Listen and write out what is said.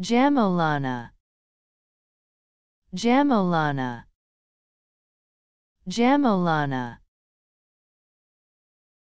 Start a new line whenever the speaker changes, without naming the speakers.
Jamolana. Jamolana. Jamolana.